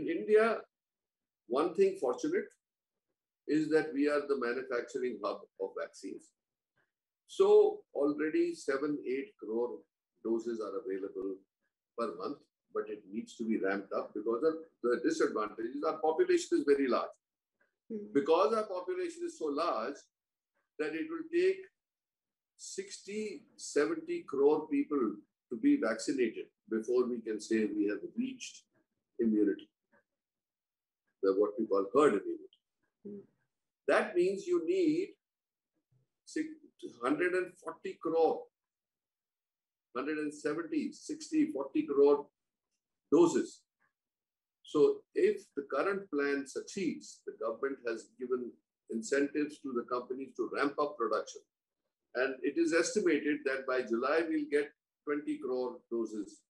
In India, one thing fortunate is that we are the manufacturing hub of vaccines. So already 7, 8 crore doses are available per month, but it needs to be ramped up because of the disadvantages. Our population is very large. Mm. Because our population is so large, that it will take 60, 70 crore people to be vaccinated before we can say we have reached immunity, the what we call herd immunity. Mm. That means you need 140 crore, 170, 60, 40 crore doses. So if the current plan succeeds, the government has given incentives to the companies to ramp up production. And it is estimated that by July we'll get 20 crore doses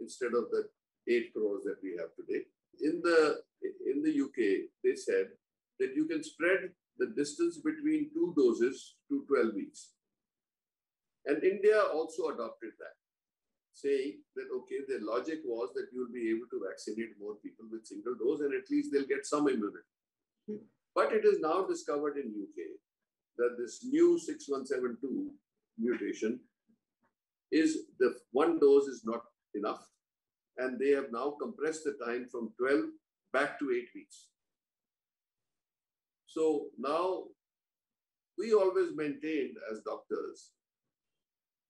instead of the 8 crores that we have today. In the in the UK, they said that you can spread the distance between two doses to 12 weeks. And India also adopted that, saying that, okay, the logic was that you'll be able to vaccinate more people with single dose and at least they'll get some immunity. Mm-hmm. But it is now discovered in UK that this new 6172 mutation is the one dose is not enough. And they have now compressed the time from 12 back to eight weeks. So now we always maintained as doctors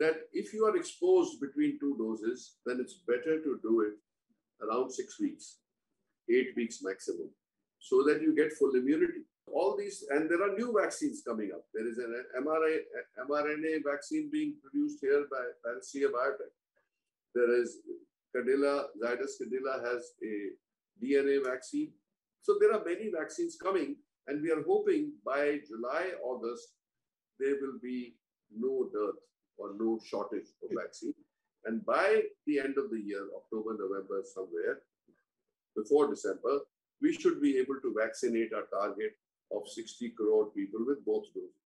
that if you are exposed between two doses, then it's better to do it around six weeks, eight weeks maximum, so that you get full immunity. All these, and there are new vaccines coming up. There is an mRNA, mRNA vaccine being produced here by Panacea Biotech. There is Cadila, Zydus Cadila has a DNA vaccine. So there are many vaccines coming, and we are hoping by July, August, there will be no dearth or no shortage of vaccine. And by the end of the year, October, November, somewhere, before December, we should be able to vaccinate our target of 60 crore people with both doses.